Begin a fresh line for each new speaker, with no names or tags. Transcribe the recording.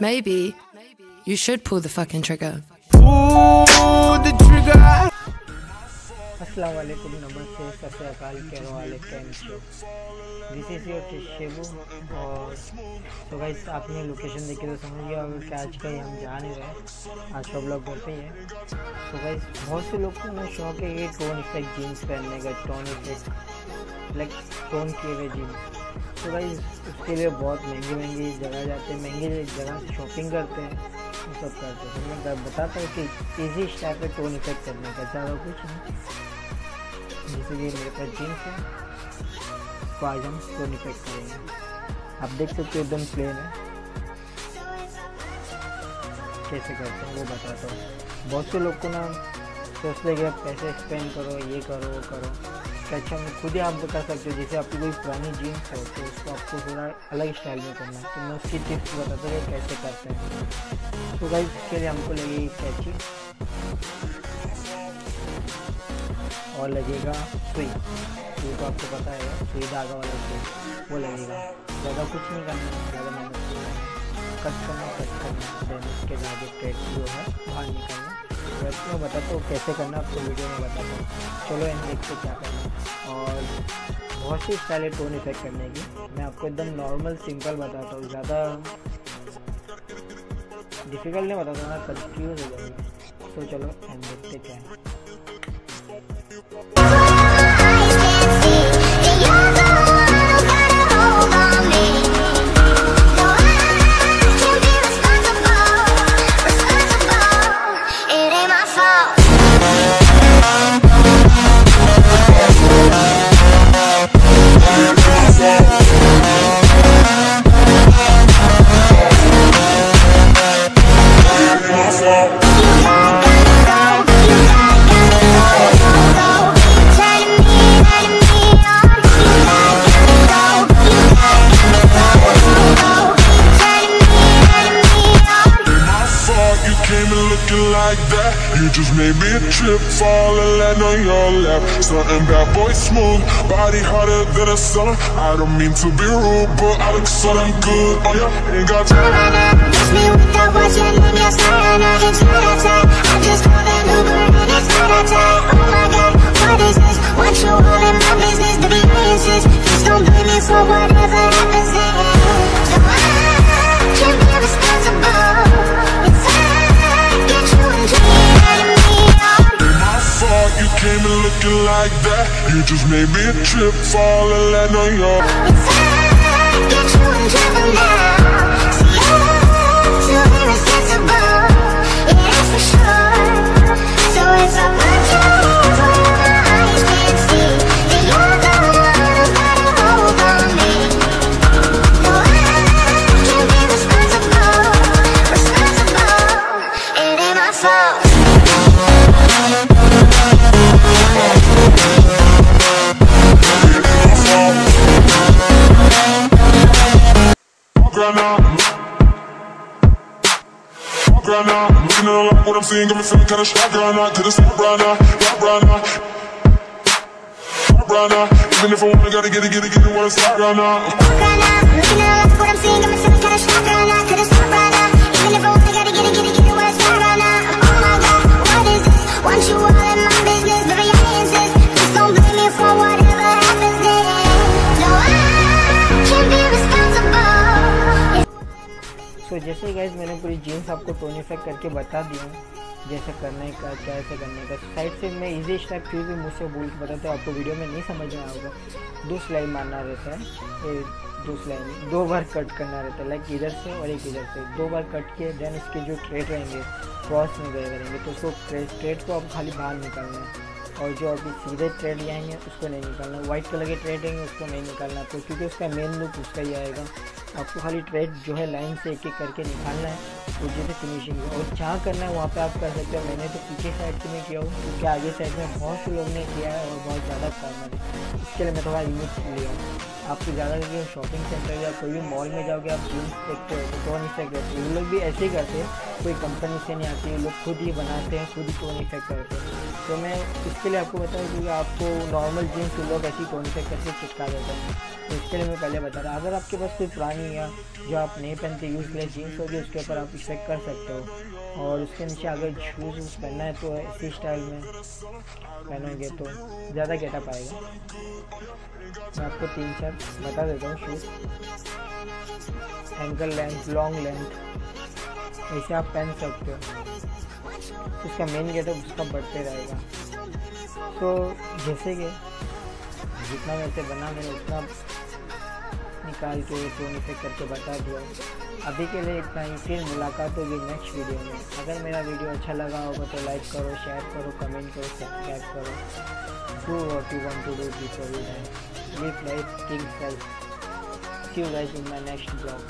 Maybe you should pull the fucking trigger.
Pull the trigger.
अस्सलाम वालेकुम नमस्ते सत श्रीकाल कैरो वाले कैम शो दिस इज़ योर शिबू और तो गाइस आपने लोकेशन देखे तो समझ गया होगा कि आज कहीं हम जा नहीं रहे आज का ब्लॉग घर पे ही है तो गाइस बहुत से लोग को ना शौक है ये टोन इफ़ेक्ट जीन्स पहनने का टोन इफ़ेक्ट लाइक टोन किए हुए जीन्स तो भाई उसके लिए बहुत महँगी महँगी जगह जाते हैं, महँगी जगह शॉपिंग करते हैं सब करते हैं। तो मैं बताता हूँ कि ईजी स्टाइल पे टोन इफ़ेक्ट करने का, ज़्यादा कुछ नहीं। जैसे कि मेरे पास जीन्स है इसको आज हम टोन इफ़ेक्ट करेंगे। आप देख सकते हो एकदम प्लेन है। कैसे करते हैं वो बताता हूँ। बहुत से लोग को ना सोचते हैं कि पैसे स्पेंड करो, ये करो, वो करो। अच्छा मैं खुद ही आप कर सकते हो, जैसे आपकी कोई पुरानी जीन्स हो तो उसको आपको थोड़ा अलग स्टाइल में करना है। तो मैं उसकी टिप्स बताता हूँ कैसे करते हैं। तो भाई इसके लिए हमको लगेगी कैची और लगेगा सुई सुई तो आपको पता है सुई धागा वाला सुई वो लगेगा। ज़्यादा कुछ नहीं करना ज़्यादा मेहनत करना कट करना कट करना। देन उसके धागे थ्रेड जो है, बाहर निकालना। वैसे में बताता हूँ कैसे करना, आपको वीडियो में बताता हूँ। चलो इन देखते क्या करना और बहुत सी स्टाइल है टोन इफ़ेक्ट करने की। मैं आपको एकदम नॉर्मल सिंपल बताता हूँ। ज़्यादा डिफ़िकल्ट नहीं बताता ना कन्फ्यूज़ हो जाएगा तो चलो, एंड देखते क्या है।
Just made me trip, fall and land on your lap. Something bad boy smooth, body harder than a summer I don't mean to be rude, but I look so damn good Oh yeah, ain't got time.
Miss me with that
looking like that. You just made me trip, fall and land on your
Inside, get you in trouble now.
Fuck right now. Looking at a what I'm seeing, got me feeling kinda shocked right now. Could've stopped right now, stop right now. Stop right now. Even if I wanna, gotta get it, get it, get it, wanna stop right now.
Fuck right now. Looking at a what I'm seeing, got me feeling kinda shocked right now.
So, जैसे guys मैंने पूरी jeans आपको tone effect करके बता दी हूँ। जैसे करने का कैसे करने का। साइड से मैं इजी स्टेप फिर भी मुझसे बोल के बताता आपको वीडियो में नहीं समझ में आएगा। दो सिलाई मारना रहता है। दो सिलाई दो बार कट करना रहता है लाइक इधर से और एक इधर से। दो बार कट किए देन इसके जो ट्रेड रहेंगे क्रॉस में गए करेंगे तो उसको ट्रेड को आप खाली बाहर निकालना है। और जो अभी सीधे ट्रेड आएँगे उसको नहीं निकालना। वाइट कलर के ट्रेड रहेंगे उसको नहीं निकालना। तो क्योंकि उसका मेन लुक उसका ही आएगा। आपको खाली ट्रेड जो है लाइन से एक एक करके निकालना है। तो जैसे फिनिशिंग और जहाँ करना है, वहाँ पे आप कर सकते हो। मैंने तो पीछे साइड से में किया हूँ, क्योंकि आगे साइड में बहुत से लोग ने किया है और बहुत ज़्यादा कॉमन है। इसके लिए मैं थोड़ा यूनिक लिया हूँ। आपको ज़्यादा करके शॉपिंग सेंटर या कोई भी मॉल में जाओगे, आप जीन्स देखते हो तो टोन इफ़ेक्ट रहते हैं? ये लोग भी ऐसे ही करते हैं। कोई कंपनी से नहीं आती है लोग खुद ही बनाते हैं, खुद ही टोन इफ़ेक्ट करते हैं। तो मैं इसके लिए आपको बताऊँ क्योंकि आपको नॉर्मल जीन्स लोग ऐसी टोन इफ़ेक्ट करके चिपका देते हैं। इसके लिए मैं पहले बता रहा अगर आपके पास कोई पुरानी या जो आप नहीं पहनते यूजलेस जीन्स होगी, उसके ऊपर आप इफ़ेक्ट कर सकते हो। और उसके नीचे अगर शूज़ वूज पहनना है तो इसी स्टाइल में पहनोगे तो ज़्यादा गेटअप आएगा। मैं आपको तीन चार बता देता हूँ shoes ankle length long length ऐसे आप पहन सकते हो। उसका मेन गेटअप उसका बढ़ते रहेगा। तो जैसे कि जितना मेरे से बना, मैंने उतना निकाल के टोन इफ़ेक्ट करके बता दिया। अभी के लिए इतना ही, फिर मुलाकात होगी नेक्स्ट वीडियो में। अगर मेरा वीडियो अच्छा लगा होगा तो लाइक करो शेयर करो कमेंट करो सब्सक्राइब करो। Do what you want to do before you live life king self see you guys in my next vlog